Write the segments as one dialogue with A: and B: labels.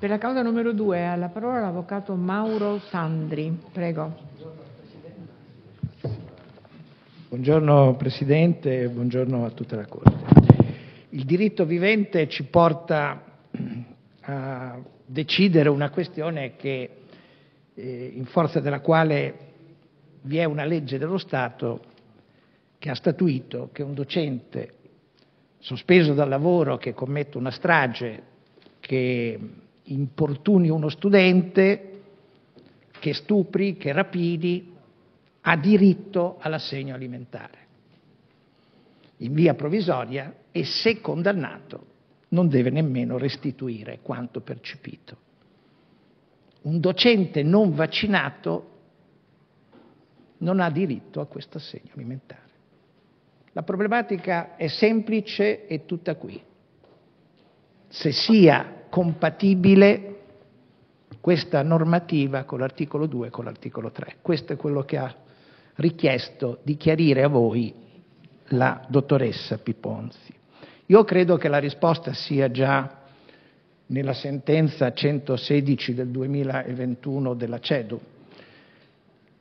A: Per la causa numero due ha la parola l'avvocato Mauro Sandri. Prego.
B: Buongiorno Presidente, buongiorno a tutta la Corte. Il diritto vivente ci porta a decidere una questione che, eh, in forza della quale vi è una legge dello Stato che ha statuito che un docente sospeso dal lavoro che commette una strage, che importuni uno studente, che stupri, che rapini, ha diritto all'assegno alimentare in via provvisoria e, se condannato, non deve nemmeno restituire quanto percepito. Un docente non vaccinato non ha diritto a questo assegno alimentare. La problematica è semplice e tutta qui. Se sia compatibile questa normativa con l'articolo 2 e con l'articolo 3. Questo è quello che ha richiesto di chiarire a voi la dottoressa Piponzi. Io credo che la risposta sia già nella sentenza 116 del 2021 della CEDU,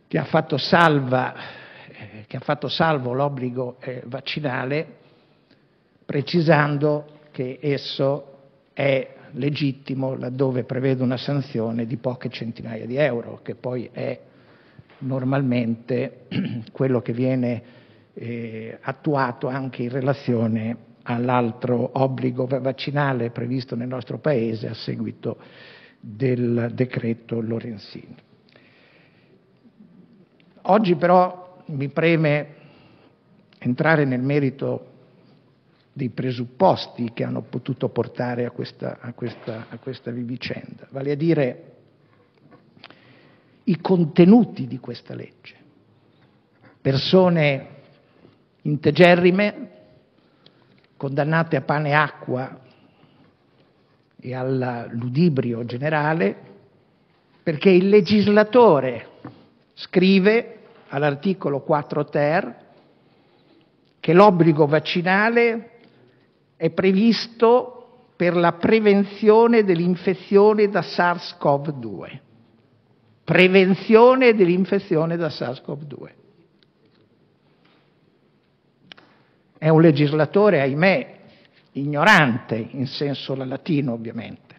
B: che ha fatto, salva, eh, che ha fatto salvo l'obbligo eh, vaccinale, precisando che esso è legittimo laddove prevede una sanzione di poche centinaia di euro, che poi è normalmente quello che viene eh, attuato anche in relazione all'altro obbligo vaccinale previsto nel nostro Paese a seguito del decreto Lorenzini. Oggi però mi preme entrare nel merito dei presupposti che hanno potuto portare a questa, vicenda, vale a dire i contenuti di questa legge. Persone integerrime, condannate a pane e acqua e al ludibrio generale, perché il legislatore scrive all'articolo 4 ter che l'obbligo vaccinale è previsto per la prevenzione dell'infezione da SARS-CoV-2. Prevenzione dell'infezione da SARS-CoV-2. È un legislatore, ahimè, ignorante, in senso latino ovviamente.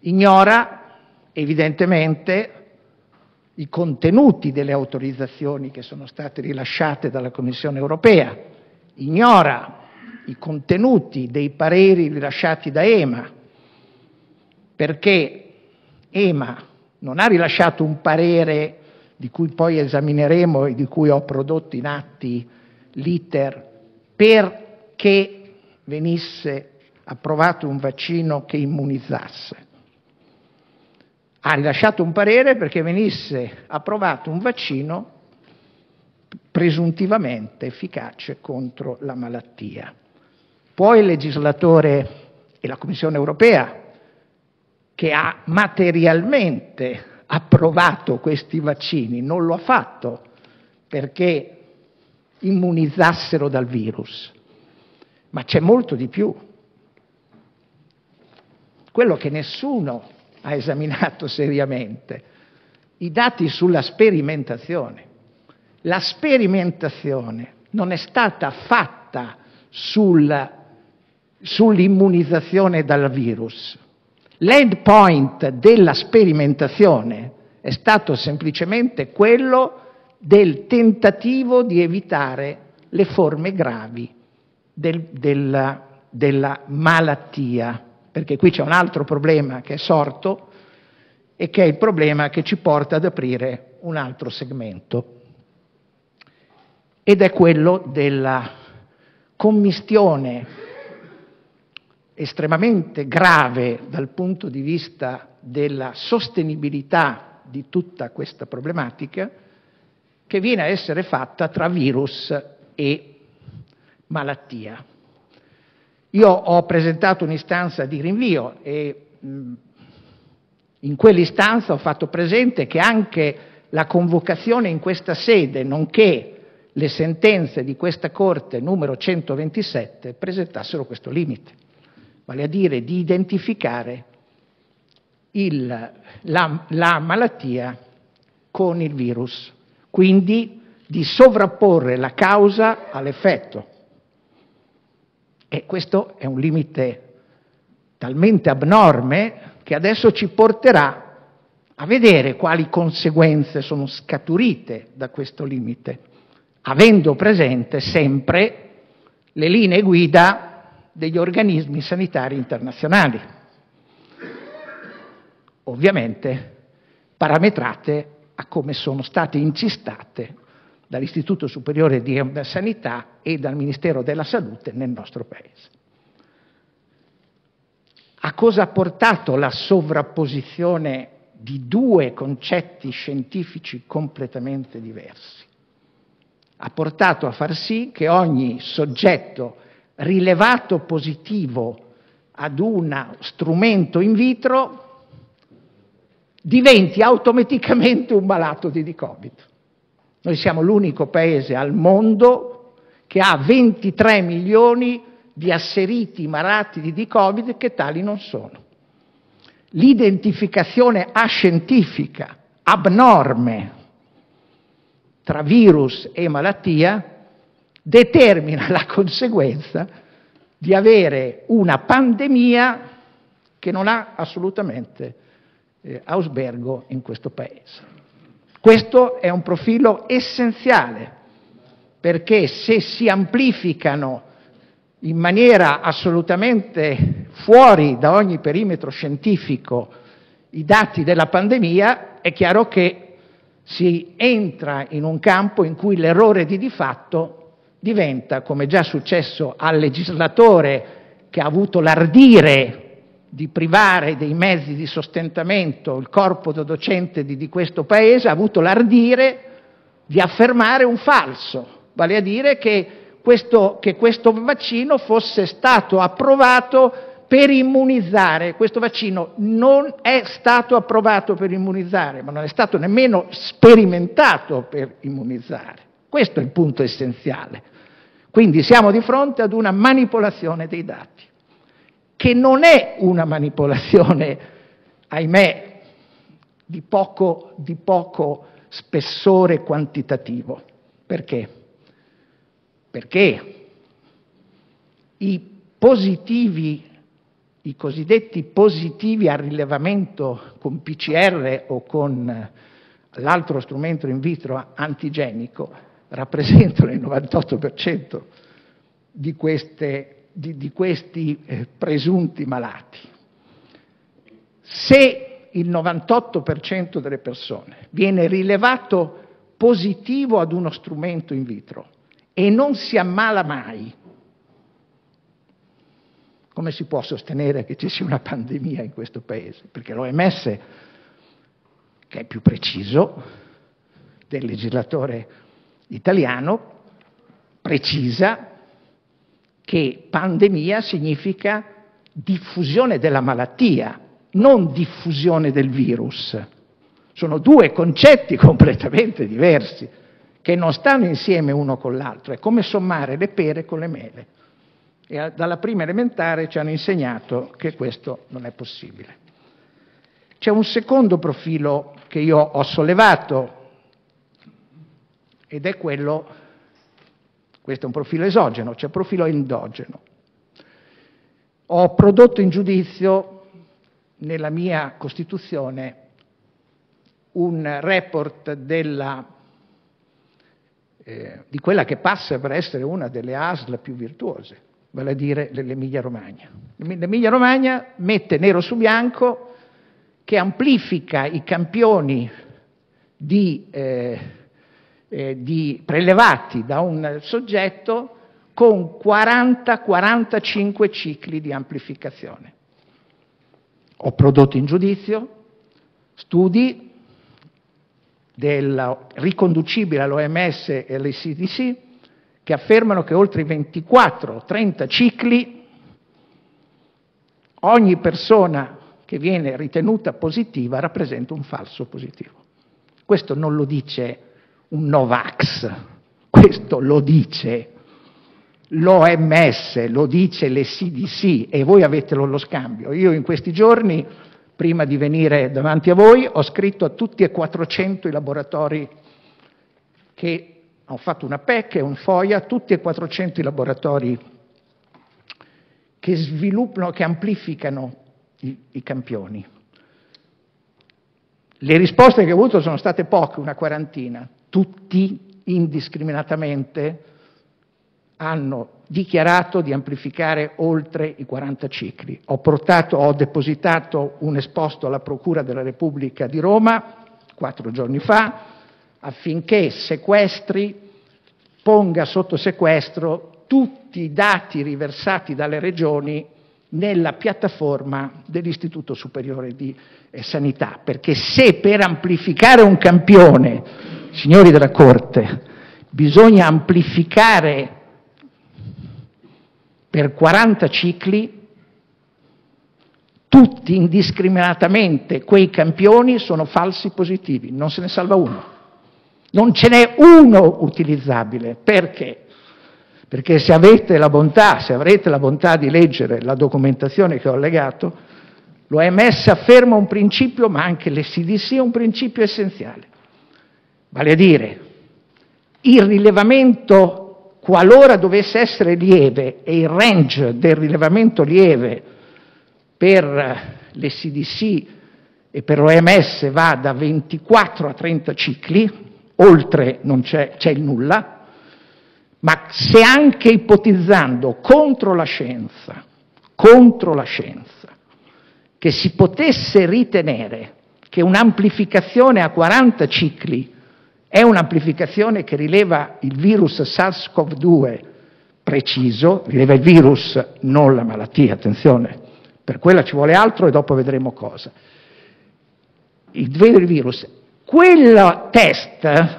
B: Ignora evidentemente i contenuti delle autorizzazioni che sono state rilasciate dalla Commissione europea, ignora i contenuti dei pareri rilasciati da EMA, perché EMA non ha rilasciato un parere di cui poi esamineremo e di cui ho prodotto in atti l'iter perché venisse approvato un vaccino che immunizzasse. Ha rilasciato un parere perché venisse approvato un vaccino presuntivamente efficace contro la malattia. Poi il legislatore e la Commissione europea, che ha materialmente approvato questi vaccini, non lo ha fatto perché immunizzassero dal virus, ma c'è molto di più. Quello che nessuno ha esaminato seriamente, i dati sulla sperimentazione. La sperimentazione non è stata fatta sul, sull'immunizzazione dal virus. L'endpoint della sperimentazione è stato semplicemente quello del tentativo di evitare le forme gravi del, della, della malattia, perché qui c'è un altro problema che è sorto e che è il problema che ci porta ad aprire un altro segmento ed è quello della commistione estremamente grave dal punto di vista della sostenibilità di tutta questa problematica che viene a essere fatta tra virus e malattia. Io ho presentato un'istanza di rinvio e in quell'istanza ho fatto presente che anche la convocazione in questa sede, nonché le sentenze di questa Corte numero 127 presentassero questo limite, vale a dire di identificare il, la, la malattia con il virus, quindi di sovrapporre la causa all'effetto. E questo è un limite talmente abnorme che adesso ci porterà a vedere quali conseguenze sono scaturite da questo limite, avendo presente sempre le linee guida degli organismi sanitari internazionali, ovviamente parametrate a come sono state incistate dall'Istituto Superiore di Sanità e dal Ministero della Salute nel nostro Paese. A cosa ha portato la sovrapposizione di due concetti scientifici completamente diversi? Ha portato a far sì che ogni soggetto rilevato positivo ad uno strumento in vitro diventi automaticamente un malato di Covid. Noi siamo l'unico paese al mondo che ha 23 milioni di asseriti malati di Covid che tali non sono. L'identificazione ascientifica abnorme tra virus e malattia determina la conseguenza di avere una pandemia che non ha assolutamente eh, ausbergo in questo Paese. Questo è un profilo essenziale perché se si amplificano in maniera assolutamente fuori da ogni perimetro scientifico i dati della pandemia, è chiaro che si entra in un campo in cui l'errore di fatto diventa, come già successo al legislatore che ha avuto l'ardire di privare dei mezzi di sostentamento il corpo docente di, questo Paese, ha avuto l'ardire di affermare un falso, vale a dire che questo vaccino fosse stato approvato per immunizzare. Questo vaccino non è stato approvato per immunizzare, ma non è stato nemmeno sperimentato per immunizzare. Questo è il punto essenziale. Quindi siamo di fronte ad una manipolazione dei dati che non è una manipolazione, ahimè, di poco, di poco spessore quantitativo. Perché? Perché i positivi, i cosiddetti positivi a rilevamento con PCR o con l'altro strumento in vitro antigenico rappresentano il 98% di questi eh, presunti malati. Se il 98% delle persone viene rilevato positivo ad uno strumento in vitro e non si ammala mai, come si può sostenere che ci sia una pandemia in questo Paese? Perché l'OMS, che è più preciso del legislatore italiano, precisa che pandemia significa diffusione della malattia, non diffusione del virus. Sono due concetti completamente diversi che non stanno insieme uno con l'altro, è come sommare le pere con le mele. E dalla prima elementare ci hanno insegnato che questo non è possibile. C'è un secondo profilo che io ho sollevato ed è quello questo è un profilo esogeno, c'è un profilo endogeno. Ho prodotto in giudizio nella mia Costituzione un report della, eh, di quella che passa per essere una delle ASL più virtuose, vale a dire l'Emilia Romagna. L'Emilia Romagna mette nero su bianco che amplifica i campioni di eh, eh, di, prelevati da un soggetto con 40-45 cicli di amplificazione. Ho prodotto in giudizio studi del, riconducibili all'OMS e all'ECDC che affermano che oltre i 24-30 cicli ogni persona che viene ritenuta positiva rappresenta un falso positivo. Questo non lo dice un Novax, questo lo dice l'OMS, lo dice le CDC e voi avete lo scambio. Io in questi giorni prima di venire davanti a voi, ho scritto a tutti e 400 i laboratori che ho fatto una PEC e un FOIA, tutti e 400 i laboratori che sviluppano, che amplificano i, i campioni. Le risposte che ho avuto sono state poche, una quarantina, tutti indiscriminatamente hanno dichiarato di amplificare oltre i 40 cicli. Ho, depositato un esposto alla Procura della Repubblica di Roma quattro giorni fa affinché sequestri, ponga sotto sequestro tutti i dati riversati dalle regioni nella piattaforma dell'Istituto Superiore di eh, Sanità, perché se per amplificare un campione, signori della Corte, bisogna amplificare per 40 cicli, tutti indiscriminatamente quei campioni sono falsi positivi, non se ne salva uno. Non ce n'è uno utilizzabile. Perché? Perché se avete la bontà, se avrete la bontà di leggere la documentazione che ho allegato, l'OMS afferma un principio, ma anche l'SDC un principio essenziale. Vale a dire, il rilevamento qualora dovesse essere lieve e il range del rilevamento lieve per le CDC e per l'OMS va da 24 a 30 cicli, oltre non c'è, il nulla, ma se anche ipotizzando contro la scienza, contro la scienza, che si potesse ritenere che un'amplificazione a 40 cicli è un'amplificazione che rileva il virus SARS-CoV-2 preciso, rileva il virus, non la malattia, attenzione, per quella ci vuole altro e dopo vedremo cosa. Il virus, quel test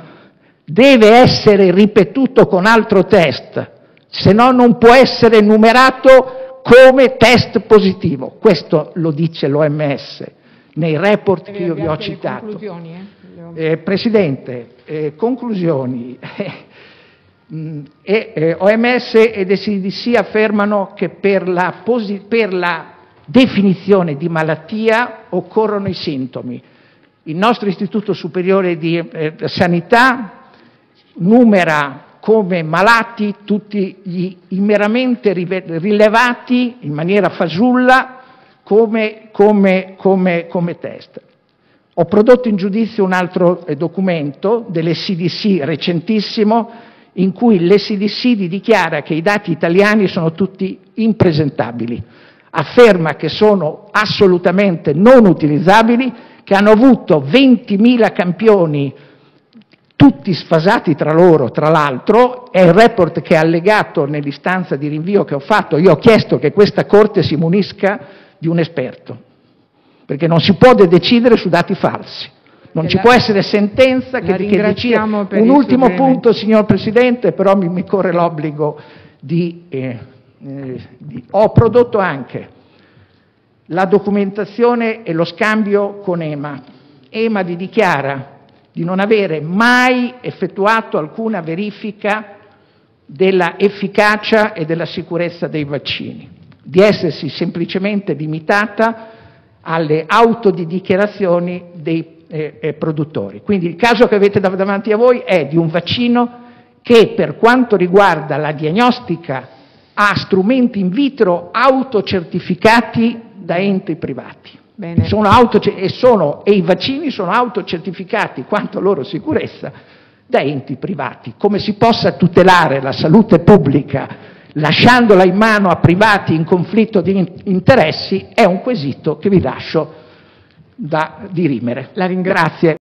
B: deve essere ripetuto con altro test, se no non può essere numerato come test positivo. Questo lo dice l'OMS nei report che io vi ho citato.
A: Eh?
B: Eh, Presidente, eh, conclusioni. OMS ed SDC affermano che per la, definizione di malattia occorrono i sintomi. Il nostro Istituto Superiore di Sanità numera come malati tutti gli immeramente rilevati in maniera fasulla come, come, come, come test. Ho prodotto in giudizio un altro eh, documento dell'SDC recentissimo in cui l'SDC dichiara che i dati italiani sono tutti impresentabili, afferma che sono assolutamente non utilizzabili, che hanno avuto 20.000 campioni tutti sfasati tra loro, tra l'altro, è il report che è allegato nell'istanza di rinvio che ho fatto. Io ho chiesto che questa Corte si munisca di un esperto, perché non si può decidere su dati falsi. Non ci può essere sentenza che, che
A: per
B: Un ultimo punto, signor Presidente, però mi, mi corre l'obbligo di, eh, eh, di- Ho prodotto anche la documentazione e lo scambio con EMA. EMA vi dichiara di non avere mai effettuato alcuna verifica della efficacia e della sicurezza dei vaccini, di essersi semplicemente limitata alle autodichiarazioni dei eh, eh, produttori. Quindi il caso che avete dav- davanti a voi è di un vaccino che per quanto riguarda la diagnostica ha strumenti in vitro autocertificati da enti privati. E, e i vaccini sono autocertificati quanto a loro sicurezza da enti privati. Come si possa tutelare la salute pubblica lasciandola in mano a privati in conflitto di in- interessi è un quesito che vi lascio da dirimere.
A: La ringrazio.